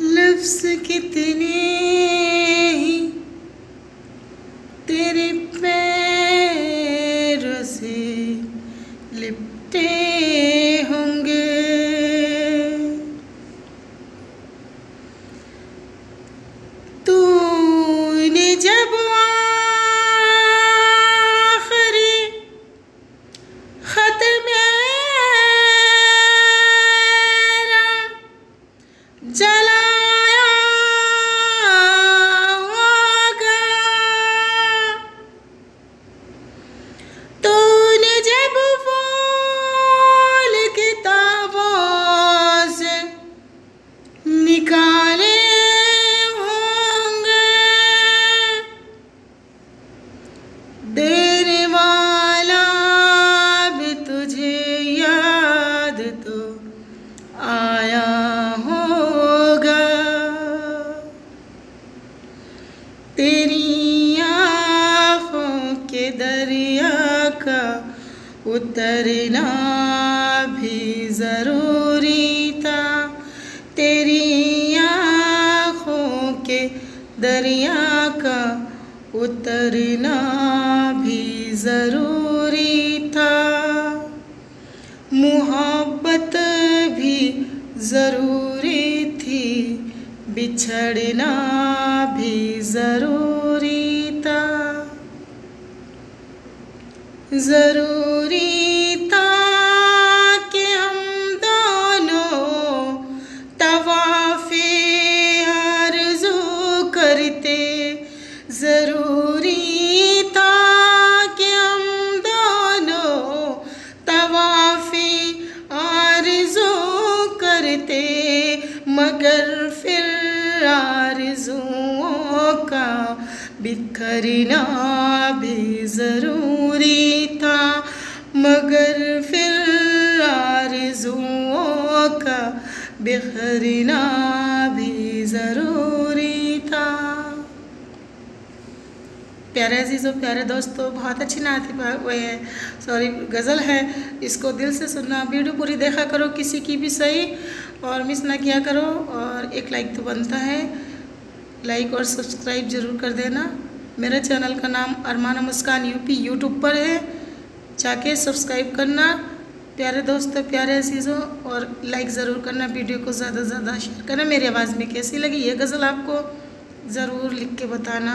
लफ्स कितने ही तेरे पैरों से लिपटे आया होगा। तेरी आँखों के दरिया का उतरना भी ज़रूरी था। तेरी आँखों के दरिया का उतरना भी ज़रूरी था। मोहब्बत ज़रूरी थी बिछड़ना भी ज़रूरी था। ज़रूरी करते मगर फिर आरज़ुओं का बिखरना भी ज़रूरी था मगर फिर आरज़ुओं का बिखरना भी ज़रूरी था प्यारे अजीज़ों प्यारे दोस्तों बहुत अच्छी नात हुए हैं। सॉरी गज़ल है। इसको दिल से सुनना, वीडियो पूरी देखा करो, किसी की भी सही और मिस ना किया करो और एक लाइक तो बनता है। लाइक और सब्सक्राइब ज़रूर कर देना। मेरे चैनल का नाम अरमान मुस्कान यूपी यूट्यूब पर है। जाके सब्सक्राइब करना। प्यारे दोस्तों, प्यारे अजीज़ों और लाइक ज़रूर करना, वीडियो को ज़्यादा से ज़्यादा शेयर करना। मेरी आवाज़ में कैसी लगी ये गज़ल आपको? ज़रूर लिख के बताना।